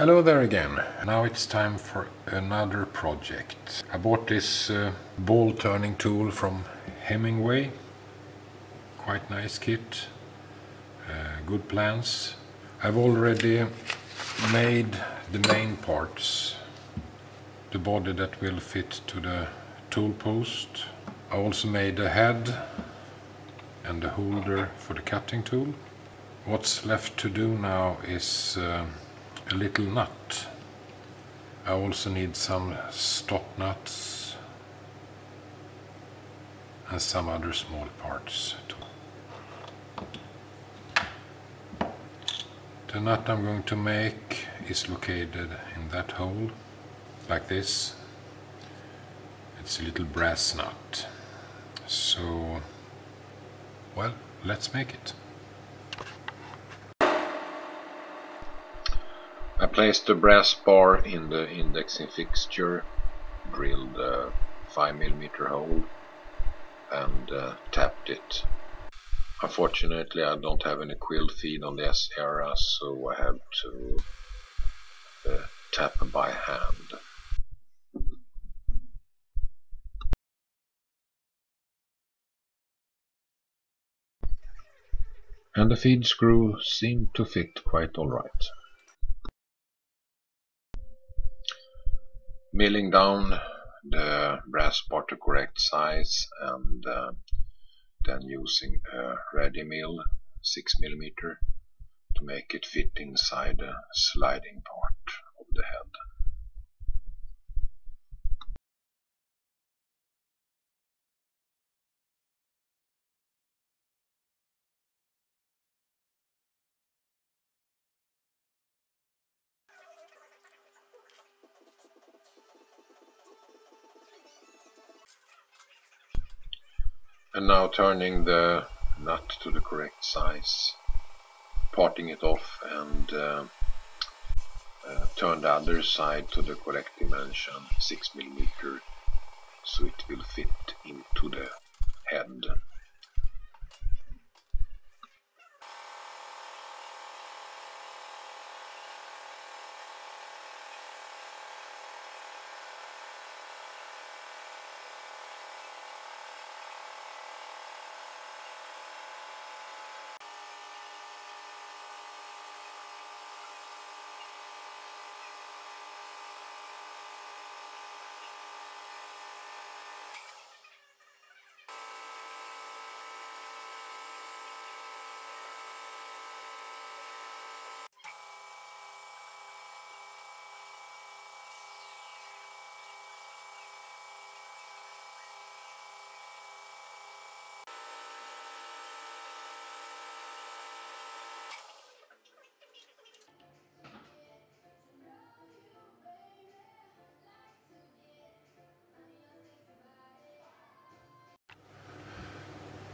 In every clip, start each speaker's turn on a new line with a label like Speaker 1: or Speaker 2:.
Speaker 1: Hello there again. Now it's time for another project. I bought this uh, ball turning tool from Hemingway. Quite nice kit. Uh, good plans. I've already made the main parts. The body that will fit to the tool post. I also made a head and the holder for the cutting tool. What's left to do now is uh, a little nut. I also need some stop nuts and some other small parts. Too. The nut I'm going to make is located in that hole, like this. It's a little brass nut. So, well, let's make it. I placed the brass bar in the indexing fixture, drilled a 5mm hole and uh, tapped it. Unfortunately I don't have any quill feed on this Acera so I have to uh, tap by hand. And the feed screw seemed to fit quite alright. Milling down the brass bar to correct size and uh, then using a ready mill 6 millimeter to make it fit inside the sliding part of the head. And now turning the nut to the correct size parting it off and uh, uh, turn the other side to the correct dimension. 6 millimeter so it will fit into the head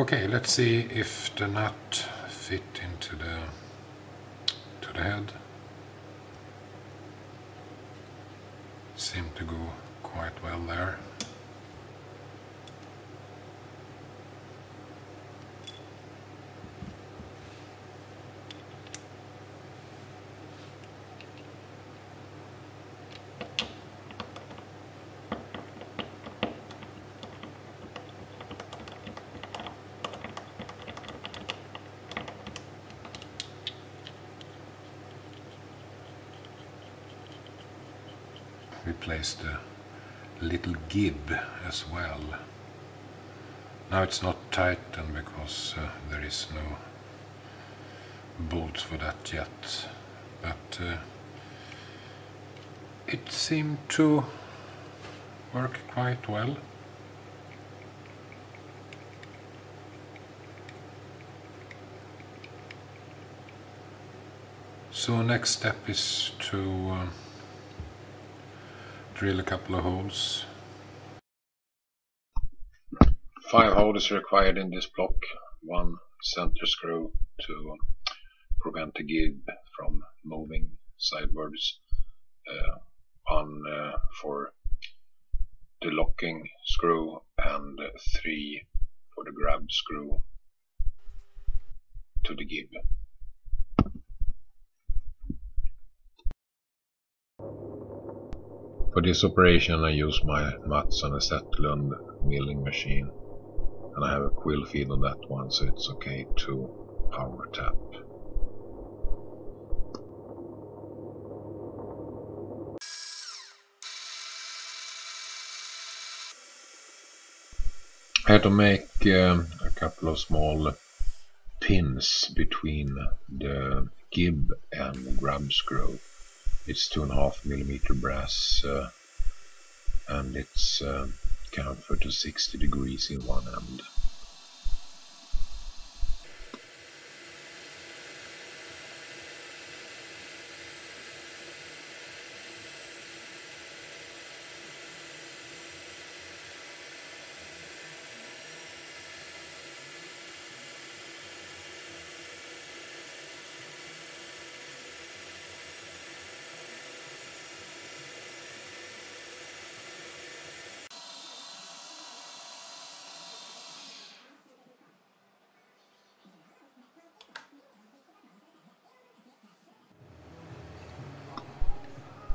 Speaker 1: Okay, let's see if the nut fit into the to the head. Seemed to go quite well there. We placed a little gib as well. Now it's not tightened because uh, there is no bolts for that yet, but uh, it seemed to work quite well. So next step is to uh, drill a couple of holes. Five holes required in this block, one center screw to prevent the gib from moving sidewards, uh, one uh, for the locking screw and three for the grab screw to the gib. For this operation I use my Mattsson Zetterlund milling machine and I have a quill feed on that one so it's okay to power tap. I had to make um, a couple of small pins between the gib and grub screw. It's two and a half millimeter brass uh, and it's uh, to 60 degrees in one end.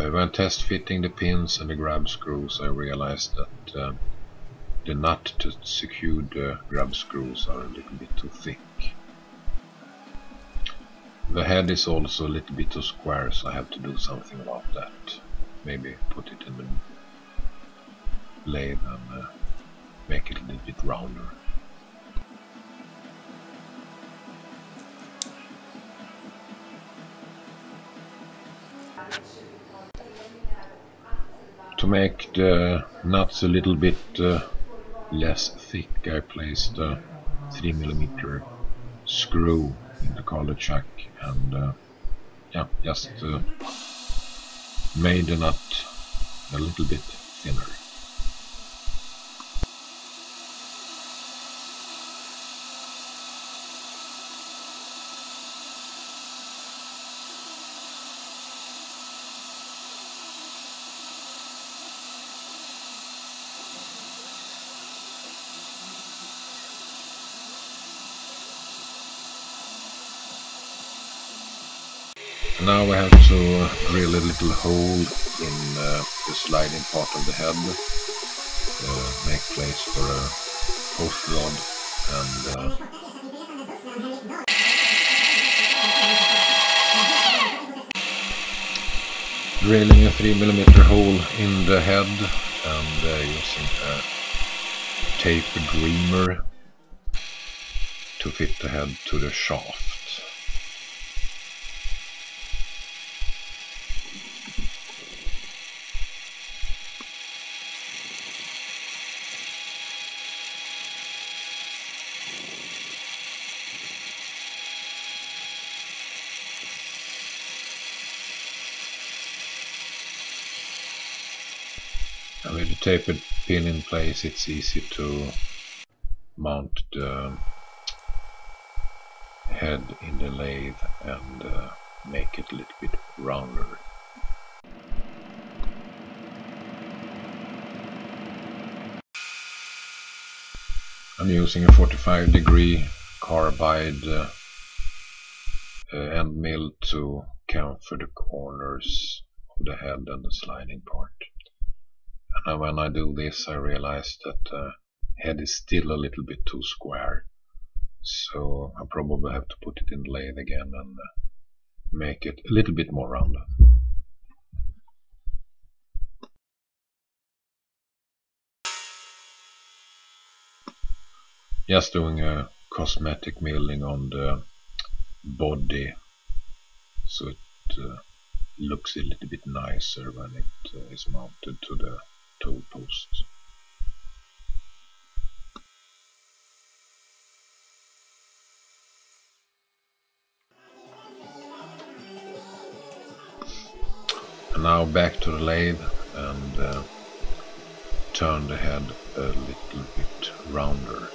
Speaker 1: Uh, when test fitting the pins and the grab screws I realized that uh, the nut to secure the grab screws are a little bit too thick. The head is also a little bit too square so I have to do something about that. Maybe put it in the lathe and uh, make it a little bit rounder. To make the nuts a little bit uh, less thick I placed a 3mm screw in the collet chuck and uh, yeah, just uh, made the nut a little bit thinner. Now we have to drill a little hole in uh, the sliding part of the head, uh, make place for a post rod and uh, drilling a 3mm hole in the head and uh, using a tapered reamer to fit the head to the shaft. With the tapered pin in place it's easy to mount the head in the lathe and uh, make it a little bit rounder. I'm using a 45 degree carbide uh, uh, end mill to chamfer the corners of the head and the sliding part. And when I do this I realize that the head is still a little bit too square. So I probably have to put it in lathe again and uh, make it a little bit more rounded. Just doing a cosmetic milling on the body so it uh, looks a little bit nicer when it uh, is mounted to the And now back to the lathe and uh, turn the head a little bit rounder.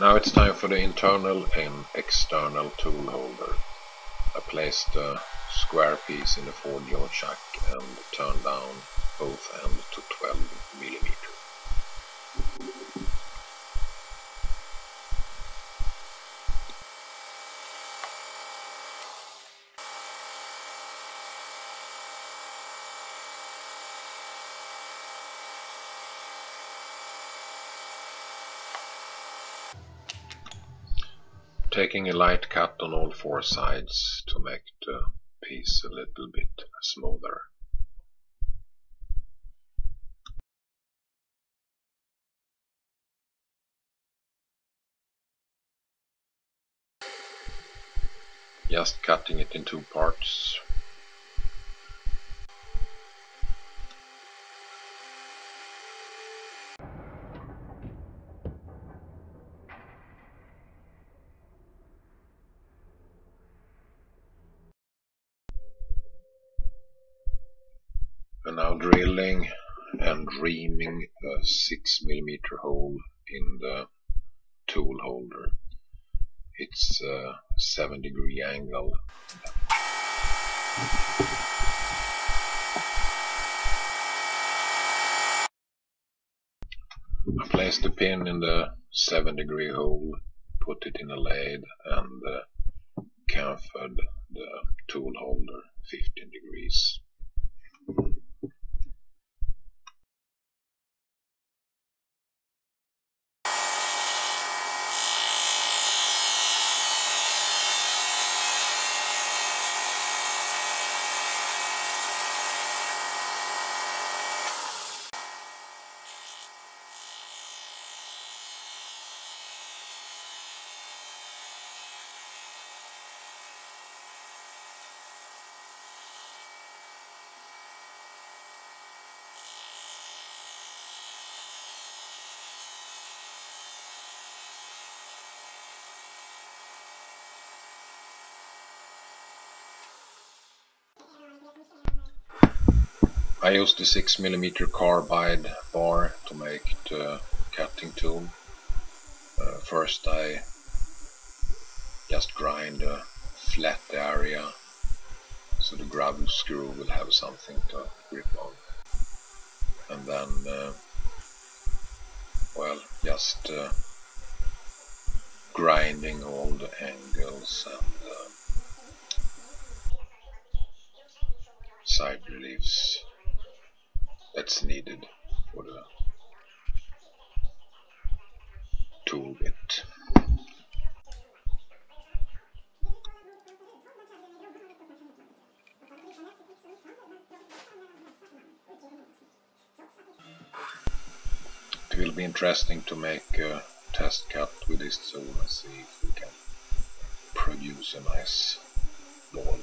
Speaker 1: Now it's time for the internal and external tool holder. I placed the square piece in the 4 jaw chuck and turned down both ends to 12 millimeter. Taking a light cut on all four sides to make the piece a little bit smoother. Just cutting it in two parts now drilling and reaming a 6 millimeter hole in the tool holder. It's a 7 degree angle. I placed the pin in the 7 degree hole, put it in a lathe and uh, chamfered the tool holder 15 degrees. I used the 6mm carbide bar to make the cutting tool. Uh, first I just grind a flat area so the grub screw will have something to grip on. And then, uh, well, just uh, grinding all the angles and uh, side reliefs that's needed for the tool bit. It will be interesting to make a test cut with this tool and see if we can produce a nice ball.